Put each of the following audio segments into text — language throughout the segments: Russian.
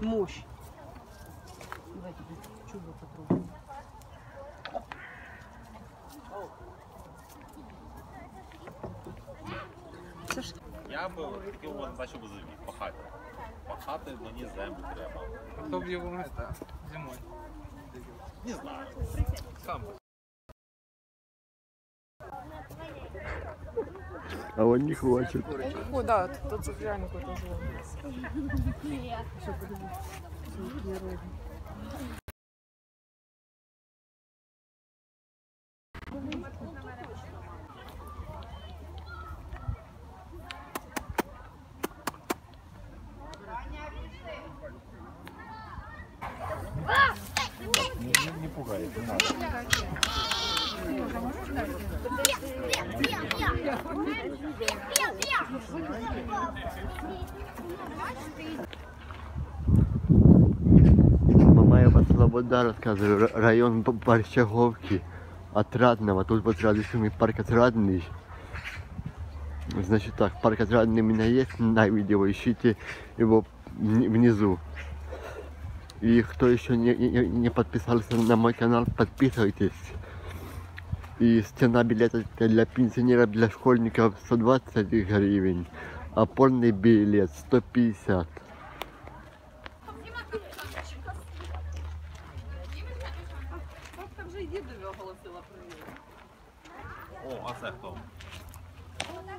Мощь. Давайте чудо попробуем. Це ж Я би хотів би на чому завів, пахати. Пахати мені землю треба. Кто б его это зимой? Не знаю. Сам. А он не хочет. О, да, тут, тут реально какой-то злой. Мамаева Слобода, рассказываю, район Борщаговки, Отрадного. Тут вот рядом с ними парк Отрадный. Значит так, парк Отрадный у меня есть на видео, ищите его вни- внизу. И кто еще не, не- не подписался на мой канал, подписывайтесь И цена билета для пенсионеров, для школьников 120 гривен, а полный билет 150. Там же і дідові оголосила привіт. О, а це хто?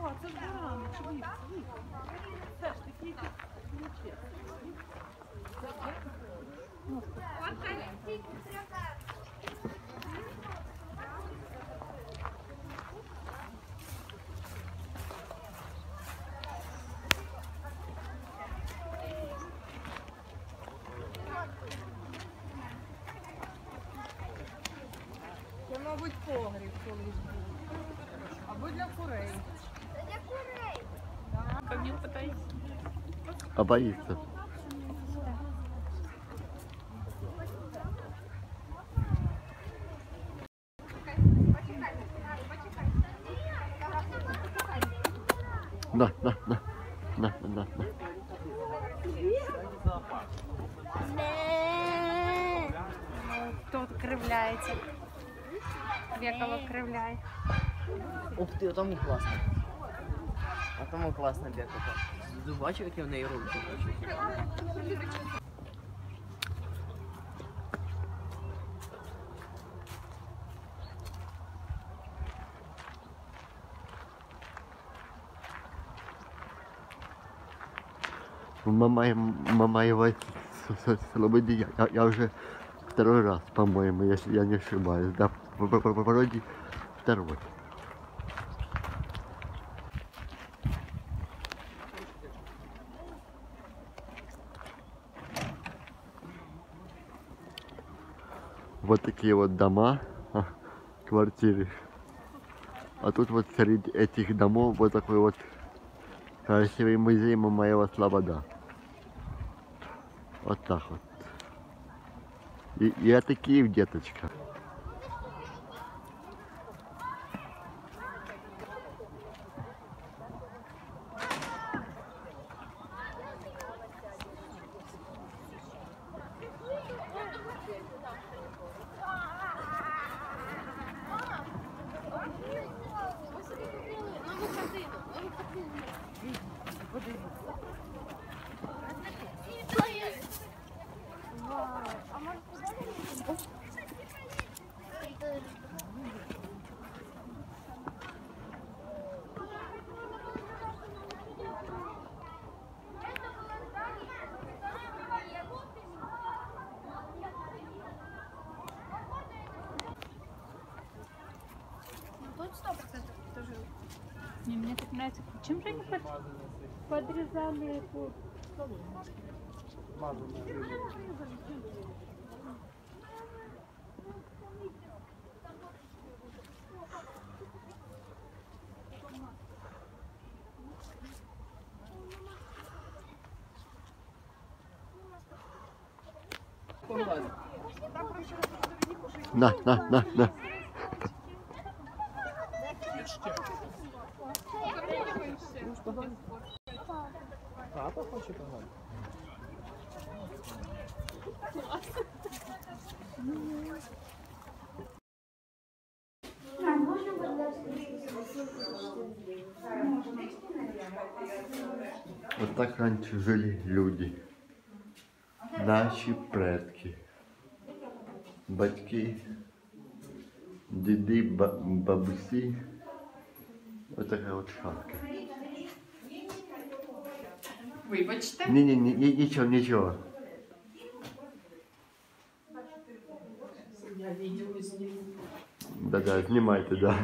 О, це ж Баран, чоловік. Це ж такий ключі. Це, А боится. На, на, на, на, на, на, на. Тут кривляється. Векова кривляє. Ух ти, а тому класно. А тому класно бекати. Ти бачив, які в неї руки? В Мамаев, Мамаевой с- с- Слободе я, я- уже второй раз, по-моему, если я не ошибаюсь. Да, вроде второй. Вот такие вот дома, а, квартиры. А тут вот среди этих домов вот такой вот красивый музей Мамаева Слобода. Вот так вот. И, и это Киев, деточка. Не, мне так нравится. Чем же они под- подрезали эту На, на, на, на. Вот так раньше жили люди. Наші предки. Батьки, діди, ба- бабусі. Ось така от хатка. Вибачте. Ні, ні, ні, ні- нічого, нічого. Я відео зніму. Да-да, знімайте, да.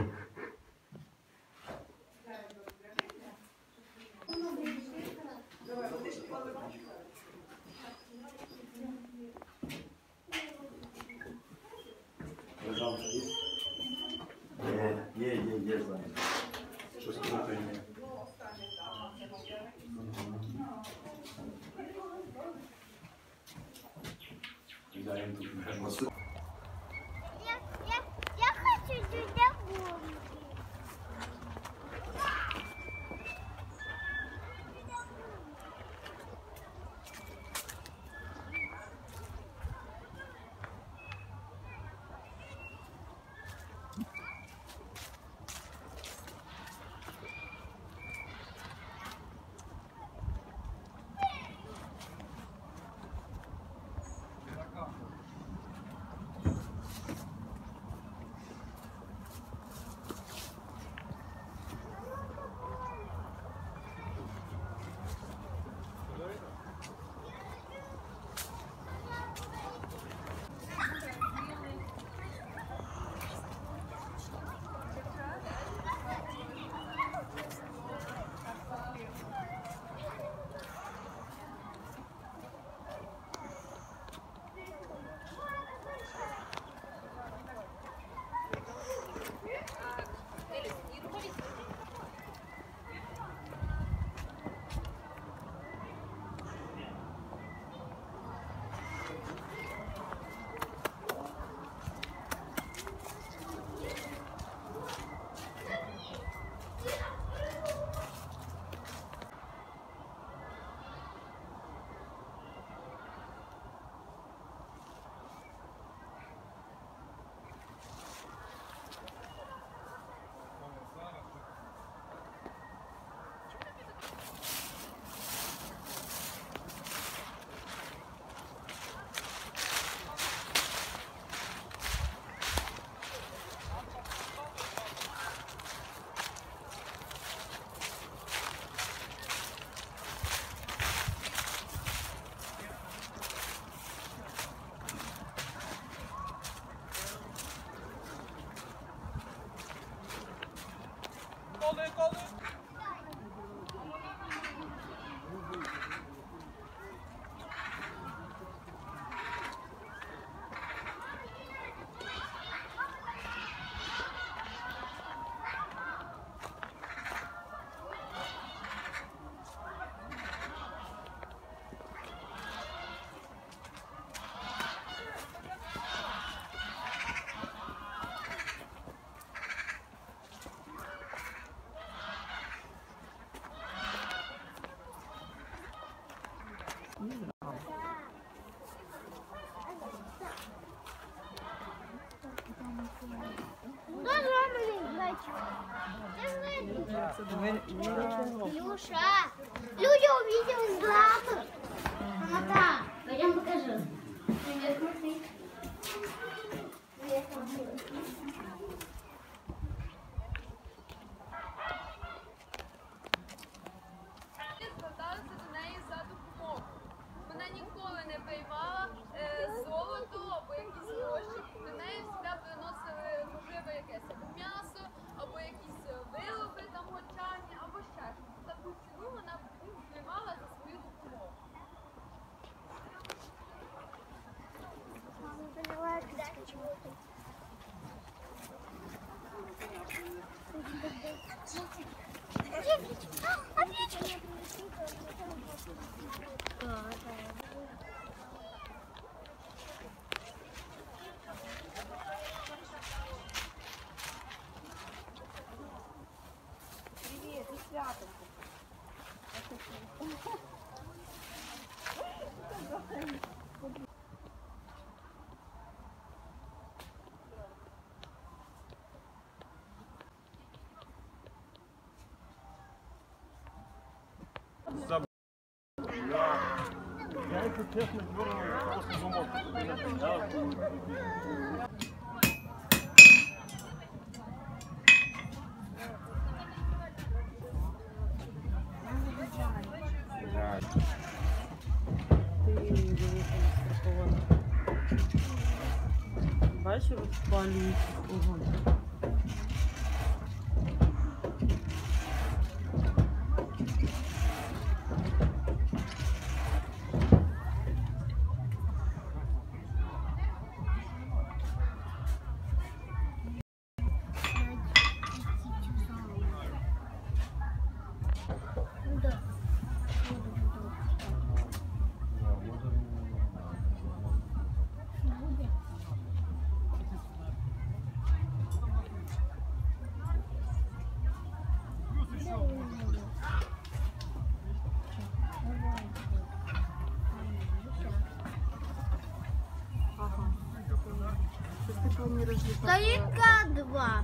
Є, є, є, є, знаю. Що скрути є. Я, Илюша, люди увидели злато. Ната, пойдем покажу. Привет, Матвей. Привет, Матвей. Овечки! Бачиш, розпалюють огонь. Старика Старинка 2.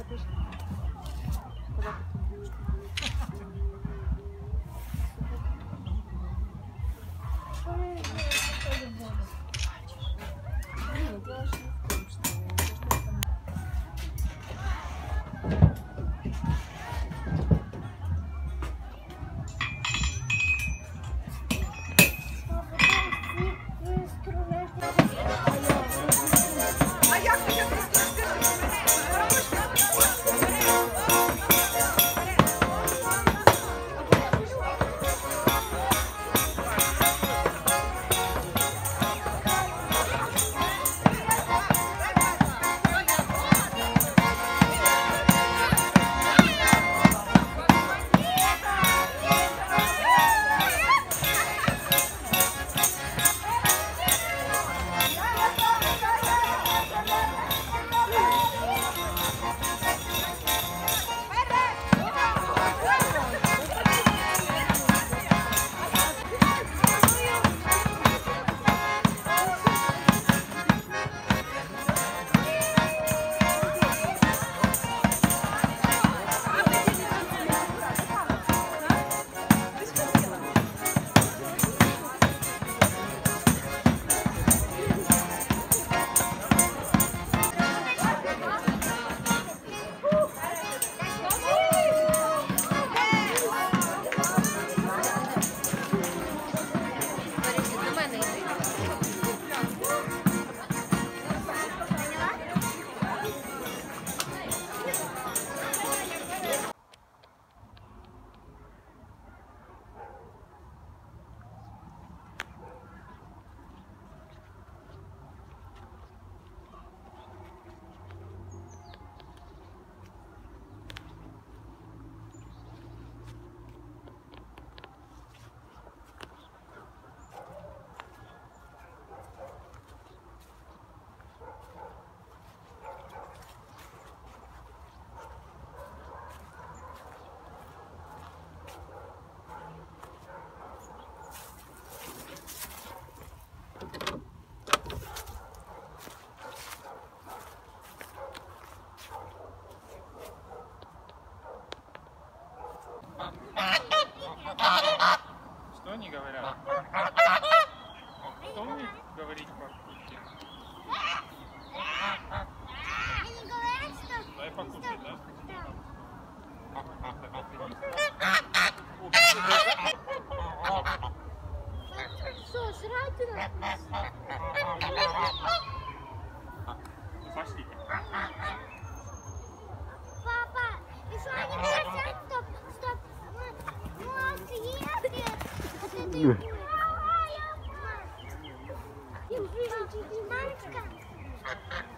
Eu vejo de marca.